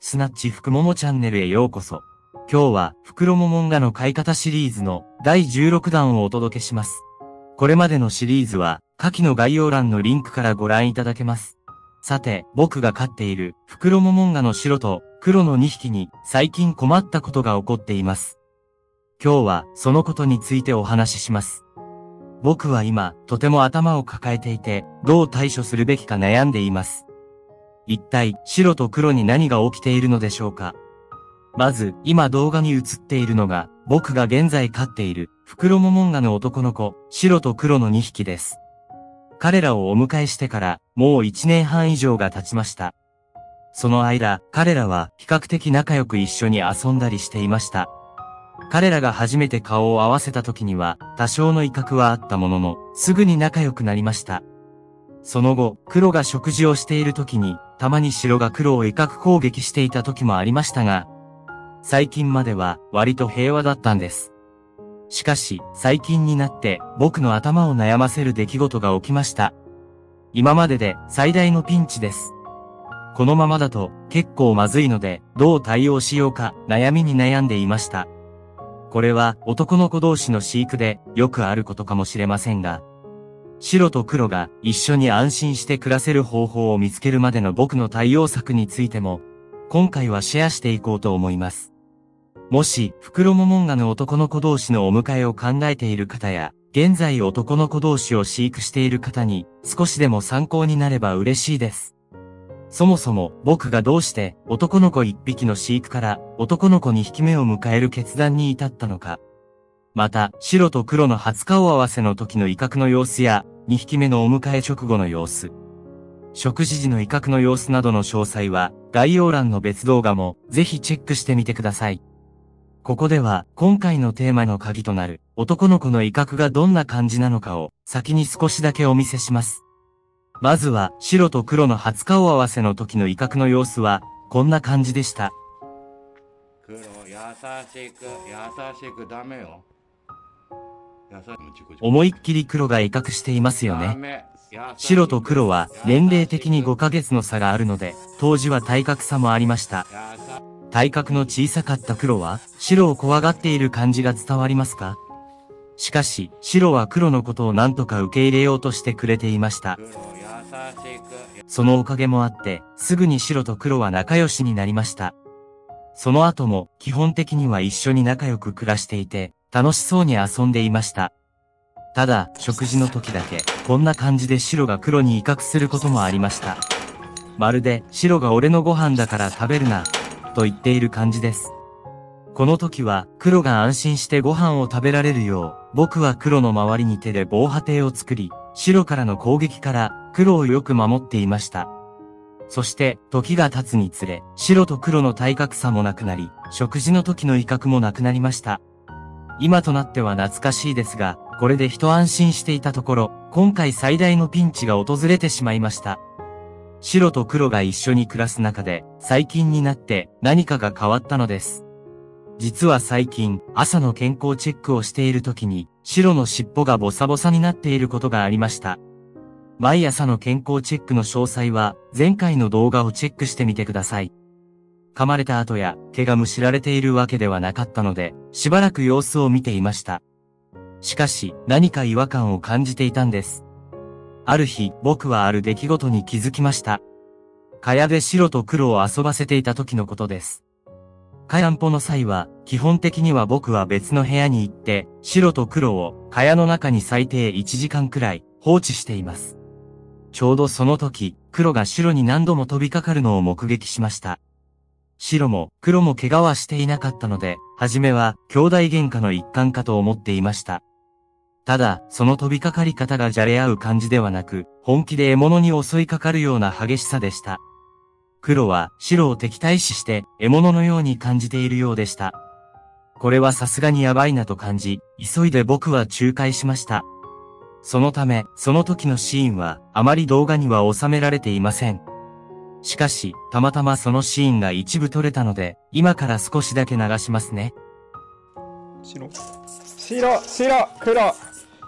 スナッチふくももチャンネルへようこそ。今日は、フクロモモンガの買い方シリーズの第16弾をお届けします。これまでのシリーズは、下記の概要欄のリンクからご覧いただけます。さて、僕が飼っている、フクロモモンガの白と黒の2匹に、最近困ったことが起こっています。今日は、そのことについてお話しします。僕は今、とても頭を抱えていて、どう対処するべきか悩んでいます。一体、白と黒に何が起きているのでしょうか？まず、今動画に映っているのが、僕が現在飼っている、フクロモモンガの男の子、白と黒の2匹です。彼らをお迎えしてから、もう1年半以上が経ちました。その間、彼らは比較的仲良く一緒に遊んだりしていました。彼らが初めて顔を合わせた時には、多少の威嚇はあったものの、すぐに仲良くなりました。その後、黒が食事をしている時に、たまに白が黒を威嚇攻撃していた時もありましたが、最近までは割と平和だったんです。しかし、最近になって僕の頭を悩ませる出来事が起きました。今までで最大のピンチです。このままだと結構まずいのでどう対応しようか悩みに悩んでいました。これは男の子同士の飼育でよくあることかもしれませんが、白と黒が一緒に安心して暮らせる方法を見つけるまでの僕の対応策についても、今回はシェアしていこうと思います。もし、袋モモンガの男の子同士のお迎えを考えている方や、現在男の子同士を飼育している方に少しでも参考になれば嬉しいです。そもそも僕がどうして男の子1匹の飼育から男の子2匹目を迎える決断に至ったのか。また、白と黒の初顔合わせの時の威嚇の様子や、2匹目のお迎え直後の様子。食事時の威嚇の様子などの詳細は、概要欄の別動画も、ぜひチェックしてみてください。ここでは、今回のテーマの鍵となる、男の子の威嚇がどんな感じなのかを、先に少しだけお見せします。まずは、白と黒の初顔合わせの時の威嚇の様子は、こんな感じでした。黒、優しく、優しくダメよ。思いっきり黒が威嚇していますよね。白と黒は年齢的に5ヶ月の差があるので、当時は体格差もありました。体格の小さかった黒は、白を怖がっている感じが伝わりますか？しかし、白は黒のことを何とか受け入れようとしてくれていました。そのおかげもあって、すぐに白と黒は仲良しになりました。その後も、基本的には一緒に仲良く暮らしていて、楽しそうに遊んでいました。ただ、食事の時だけ、こんな感じで白が黒に威嚇することもありました。まるで、白が俺のご飯だから食べるな、と言っている感じです。この時は、黒が安心してご飯を食べられるよう、僕は黒の周りに手で防波堤を作り、白からの攻撃から黒をよく守っていました。そして、時が経つにつれ、白と黒の体格差もなくなり、食事の時の威嚇もなくなりました。今となっては懐かしいですが、これで一安心していたところ、今回最大のピンチが訪れてしまいました。白と黒が一緒に暮らす中で、最近になって何かが変わったのです。実は最近、朝の健康チェックをしている時に、白の尻尾がボサボサになっていることがありました。毎朝の健康チェックの詳細は、前回の動画をチェックしてみてください。噛まれた後や毛がむしられているわけではなかったので、しばらく様子を見ていました。しかし、何か違和感を感じていたんです。ある日、僕はある出来事に気づきました。蚊帳で白と黒を遊ばせていた時のことです。蚊帳歩の際は、基本的には僕は別の部屋に行って、白と黒を蚊帳の中に最低1時間くらい放置しています。ちょうどその時、黒が白に何度も飛びかかるのを目撃しました。白も黒も怪我はしていなかったので、はじめは兄弟喧嘩の一環かと思っていました。ただ、その飛びかかり方がじゃれ合う感じではなく、本気で獲物に襲いかかるような激しさでした。黒は白を敵対視して獲物のように感じているようでした。これはさすがにやばいなと感じ、急いで僕は仲介しました。そのため、その時のシーンはあまり動画には収められていません。しかし、たまたまそのシーンが一部撮れたので、今から少しだけ流しますね。白、白、白、黒、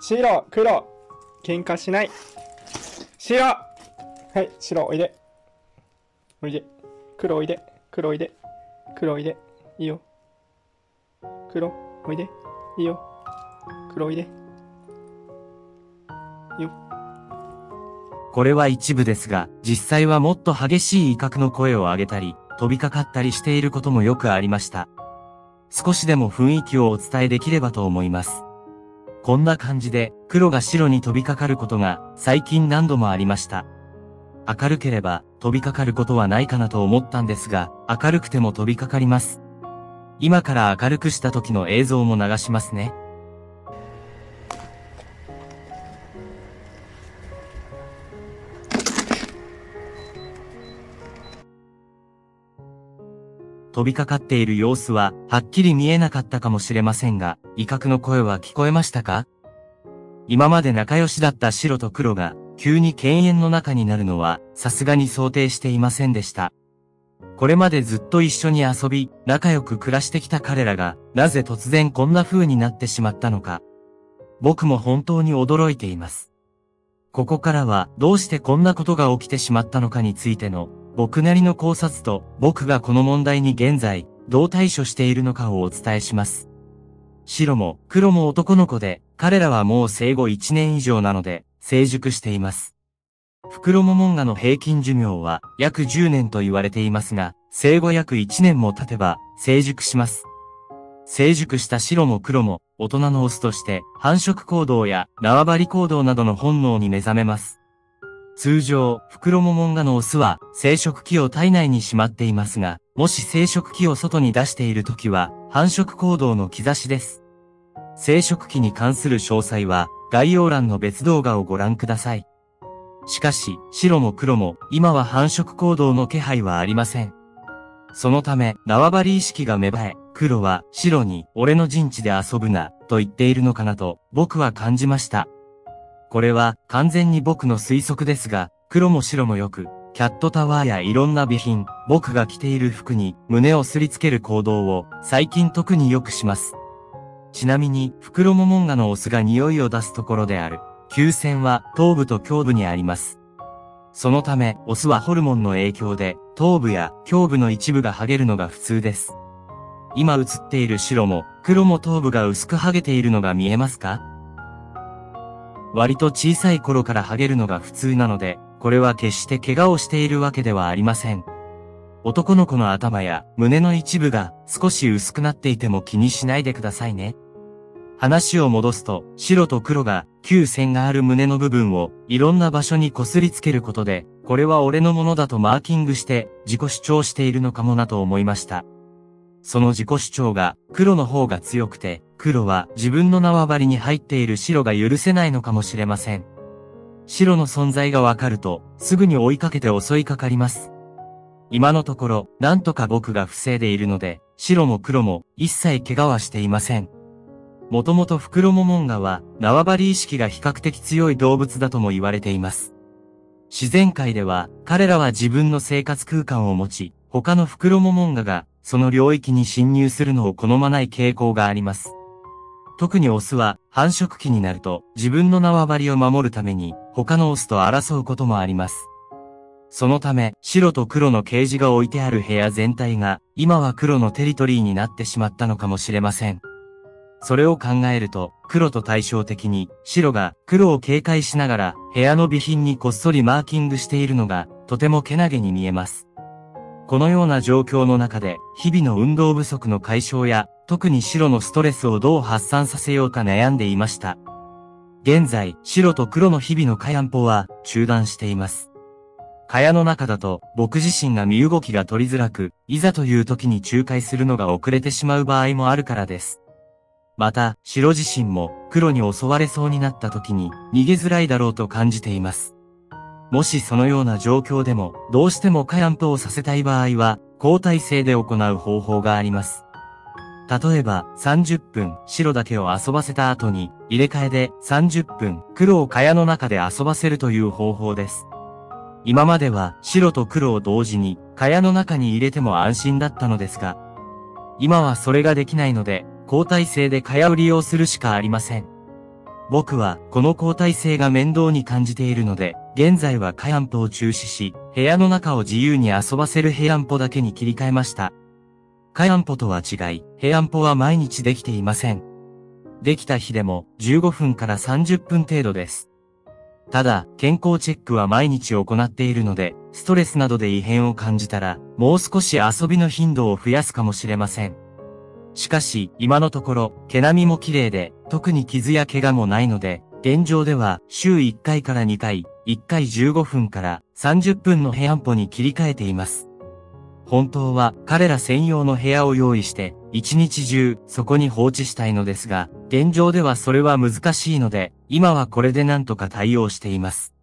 白、黒、喧嘩しない。白はい、白おいで。おいで。黒おいで。黒おいで。黒おいで。いいよ。黒、おいで。いいよ。黒おいで。これは一部ですが、実際はもっと激しい威嚇の声を上げたり、飛びかかったりしていることもよくありました。少しでも雰囲気をお伝えできればと思います。こんな感じで、黒が白に飛びかかることが、最近何度もありました。明るければ、飛びかかることはないかなと思ったんですが、明るくても飛びかかります。今から明るくした時の映像も流しますね。飛びかかっている様子は、はっきり見えなかったかもしれませんが、威嚇の声は聞こえましたか？今まで仲良しだった白と黒が、急に犬猿の中になるのは、さすがに想定していませんでした。これまでずっと一緒に遊び、仲良く暮らしてきた彼らが、なぜ突然こんな風になってしまったのか。僕も本当に驚いています。ここからは、どうしてこんなことが起きてしまったのかについての、僕なりの考察と、僕がこの問題に現在、どう対処しているのかをお伝えします。白も黒も男の子で、彼らはもう生後1年以上なので、成熟しています。フクロモモンガの平均寿命は約10年と言われていますが、生後約1年も経てば成熟します。成熟した白も黒も大人のオスとして繁殖行動や縄張り行動などの本能に目覚めます。通常、フクロモモンガのオスは生殖器を体内にしまっていますが、もし生殖器を外に出している時は繁殖行動の兆しです。生殖器に関する詳細は概要欄の別動画をご覧ください。しかし、白も黒も今は繁殖行動の気配はありません。そのため、縄張り意識が芽生え、黒は白に俺の陣地で遊ぶな、と言っているのかなと僕は感じました。これは完全に僕の推測ですが、黒も白もよく、キャットタワーやいろんな備品、僕が着ている服に胸をすりつける行動を最近特によくします。ちなみに、フクロモモンガのオスが匂いを出すところである、球腺は頭部と胸部にあります。そのため、オスはホルモンの影響で、頭部や胸部の一部が剥げるのが普通です。今映っている白も、黒も頭部が薄く剥げているのが見えますか？割と小さい頃から剥げるのが普通なので、これは決して怪我をしているわけではありません。男の子の頭や胸の一部が少し薄くなっていても気にしないでくださいね。話を戻すと、白と黒が旧線がある胸の部分をいろんな場所に擦りつけることで、これは俺のものだとマーキングして自己主張しているのかもなと思いました。その自己主張が黒の方が強くて、黒は自分の縄張りに入っている白が許せないのかもしれません。白の存在がわかると、すぐに追いかけて襲いかかります。今のところ、なんとか僕が防いでいるので、白も黒も一切怪我はしていません。もともとフクロモモンガは縄張り意識が比較的強い動物だとも言われています。自然界では彼らは自分の生活空間を持ち、他のフクロモモンガがその領域に侵入するのを好まない傾向があります。特にオスは繁殖期になると自分の縄張りを守るために他のオスと争うこともあります。そのため白と黒のケージが置いてある部屋全体が今は黒のテリトリーになってしまったのかもしれません。それを考えると黒と対照的に白が黒を警戒しながら部屋の備品にこっそりマーキングしているのがとてもけなげに見えます。このような状況の中で日々の運動不足の解消や特に白のストレスをどう発散させようか悩んでいました。現在、白と黒の日々の火山は中断しています。蚊帳の中だと僕自身が身動きが取りづらく、いざという時に仲介するのが遅れてしまう場合もあるからです。また、白自身も黒に襲われそうになった時に逃げづらいだろうと感じています。もしそのような状況でもどうしても火山をさせたい場合は交代制で行う方法があります。例えば30分白だけを遊ばせた後に入れ替えで30分黒を蚊帳の中で遊ばせるという方法です。今までは白と黒を同時に蚊帳の中に入れても安心だったのですが、今はそれができないので交代制で蚊帳を利用するしかありません。僕はこの交代制が面倒に感じているので、現在はカヤンポを中止し、部屋の中を自由に遊ばせるヘアンポだけに切り替えました。カヤンポとは違い、ヘアンポは毎日できていません。できた日でも15分から30分程度です。ただ、健康チェックは毎日行っているので、ストレスなどで異変を感じたら、もう少し遊びの頻度を増やすかもしれません。しかし、今のところ、毛並みも綺麗で、特に傷や怪我もないので、現状では、週1回から2回、1回15分から30分のヘアンポに切り替えています。本当は、彼ら専用の部屋を用意して、一日中、そこに放置したいのですが、現状ではそれは難しいので、今はこれでなんとか対応しています。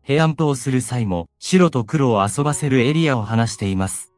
ヘアンポをする際も、白と黒を遊ばせるエリアを話しています。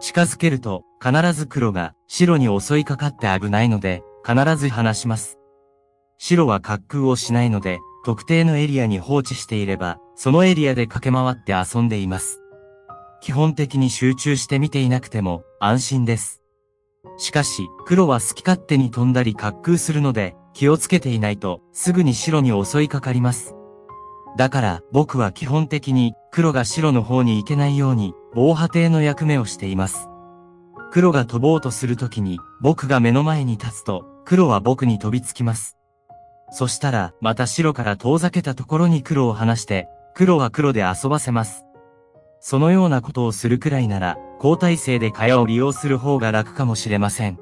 近づけると、必ず黒が白に襲いかかって危ないので、必ず話します。白は滑空をしないので、特定のエリアに放置していれば、そのエリアで駆け回って遊んでいます。基本的に集中して見ていなくても安心です。しかし、黒は好き勝手に飛んだり滑空するので、気をつけていないと、すぐに白に襲いかかります。だから、僕は基本的に、黒が白の方に行けないように、防波堤の役目をしています。黒が飛ぼうとするときに、僕が目の前に立つと、黒は僕に飛びつきます。そしたら、また白から遠ざけたところに黒を離して、黒は黒で遊ばせます。そのようなことをするくらいなら、交代制で蚊帳を利用する方が楽かもしれません。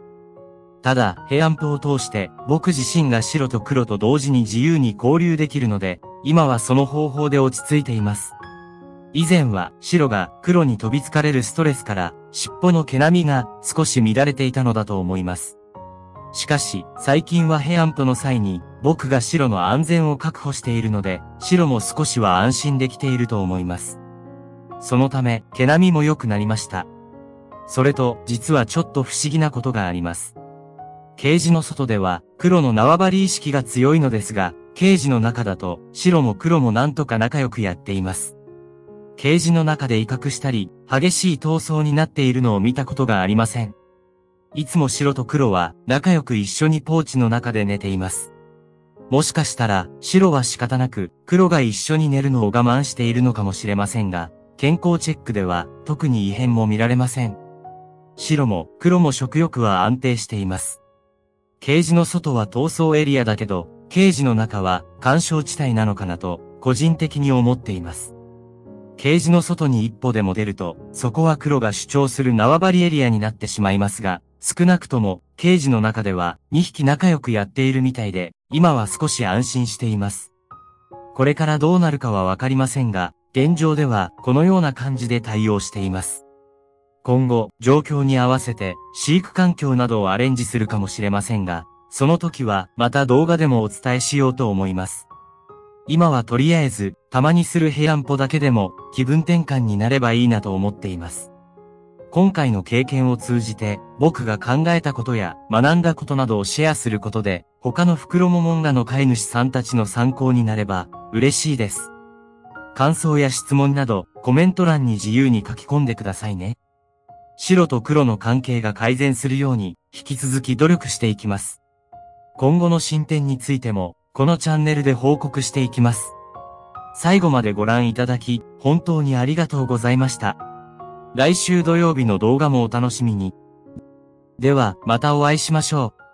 ただ、ヘアンプを通して、僕自身が白と黒と同時に自由に交流できるので、今はその方法で落ち着いています。以前は白が黒に飛びつかれるストレスから尻尾の毛並みが少し乱れていたのだと思います。しかし最近はヘアンプの際に僕が白の安全を確保しているので白も少しは安心できていると思います。そのため毛並みも良くなりました。それと実はちょっと不思議なことがあります。ケージの外では黒の縄張り意識が強いのですが、ケージの中だと白も黒もなんとか仲良くやっています。ケージの中で威嚇したり、激しい闘争になっているのを見たことがありません。いつも白と黒は仲良く一緒にポーチの中で寝ています。もしかしたら白は仕方なく黒が一緒に寝るのを我慢しているのかもしれませんが、健康チェックでは特に異変も見られません。白も黒も食欲は安定しています。ケージの外は逃走エリアだけど、ケージの中は干渉地帯なのかなと個人的に思っています。ケージの外に一歩でも出ると、そこは黒が主張する縄張りエリアになってしまいますが、少なくとも、ケージの中では2匹仲良くやっているみたいで、今は少し安心しています。これからどうなるかはわかりませんが、現状ではこのような感じで対応しています。今後、状況に合わせて飼育環境などをアレンジするかもしれませんが、その時はまた動画でもお伝えしようと思います。今はとりあえず、たまにするヘアンポだけでも気分転換になればいいなと思っています。今回の経験を通じて、僕が考えたことや学んだことなどをシェアすることで、他の袋ももんがの飼い主さんたちの参考になれば嬉しいです。感想や質問などコメント欄に自由に書き込んでくださいね。白と黒の関係が改善するように引き続き努力していきます。今後の進展についてもこのチャンネルで報告していきます。最後までご覧いただき、本当にありがとうございました。来週土曜日の動画もお楽しみに。では、またお会いしましょう。